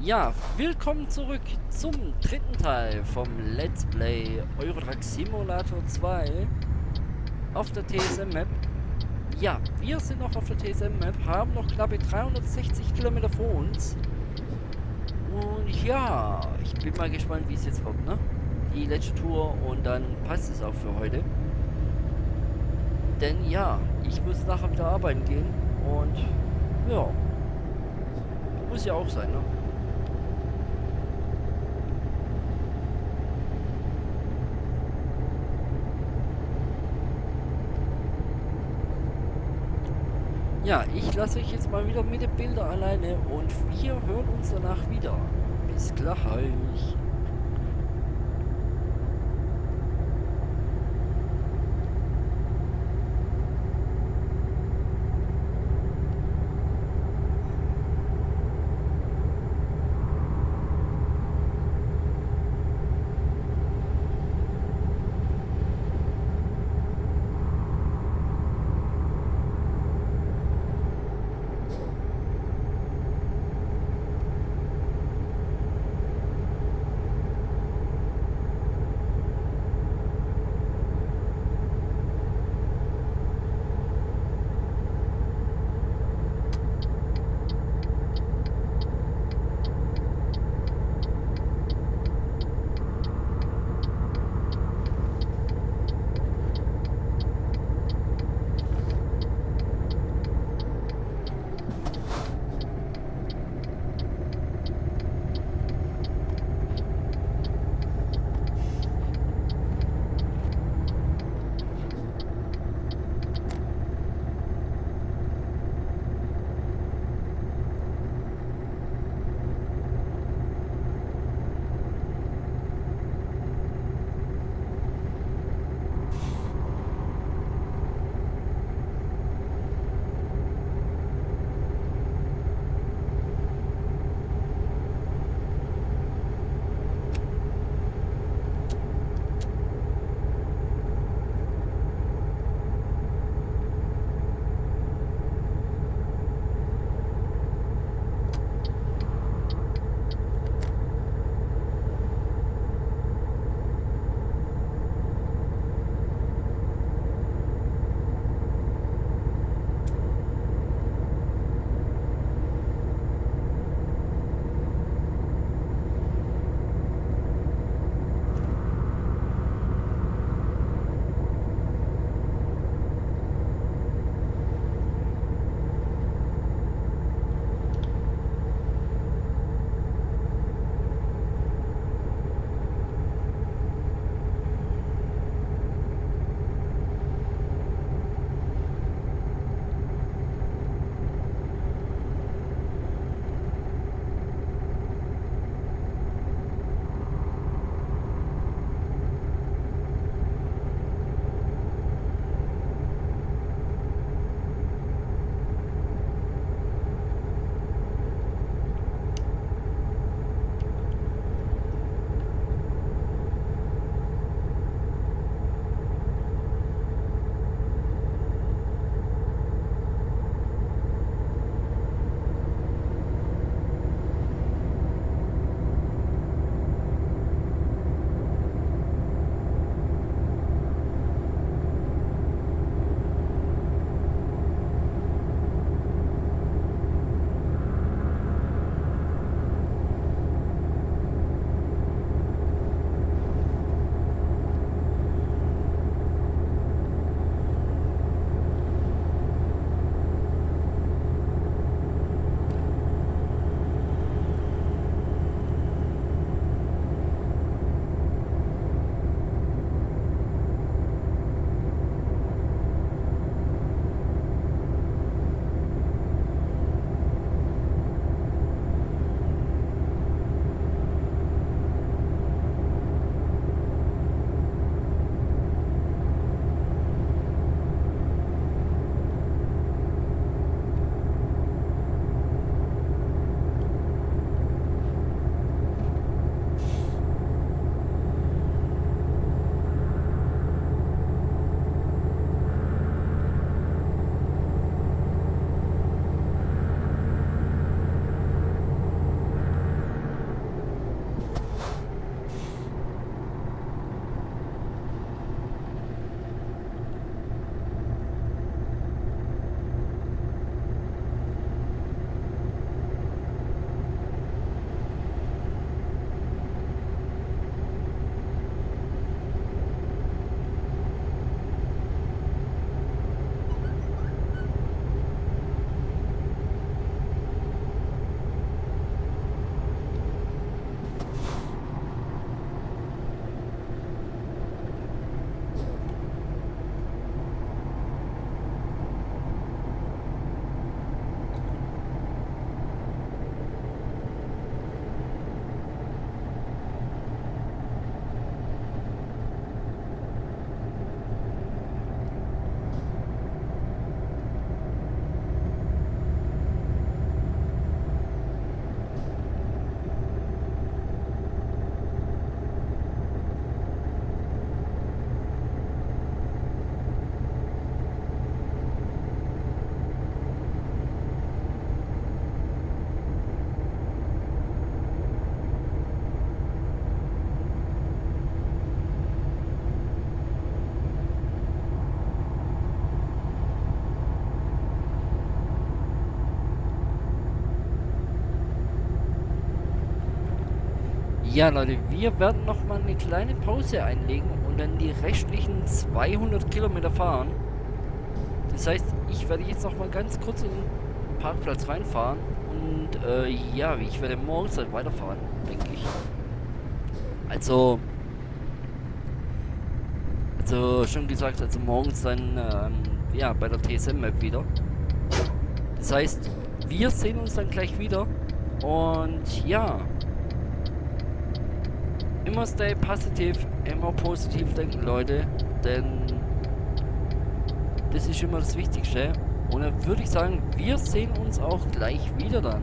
Ja, willkommen zurück zum dritten Teil vom Let's Play Eurotruck Simulator 2 auf der TSM Map. Ja, wir sind noch auf der TSM Map, haben noch knappe 360 Kilometer vor uns. Und ja, ich bin mal gespannt, wie es jetzt wird, ne? Die letzte Tour und dann passt es auch für heute. Denn ja, ich muss nachher wieder arbeiten gehen und ja, muss ja auch sein, ne? Ja, ich lasse euch jetzt mal wieder mit den Bildern alleine und wir hören uns danach wieder. Bis gleich. Ja, Leute, wir werden noch mal eine kleine Pause einlegen und dann die restlichen 200 Kilometer fahren. Das heißt, ich werde jetzt noch mal ganz kurz in den Parkplatz reinfahren und äh, ja, ich werde morgens dann weiterfahren, denke ich. Also, also schon gesagt, also morgens dann ähm, ja bei der TSM Map wieder. Das heißt, wir sehen uns dann gleich wieder und ja. Immer stay positiv, immer positiv denken, Leute, denn das ist immer das Wichtigste. Und dann würde ich sagen, wir sehen uns auch gleich wieder dann.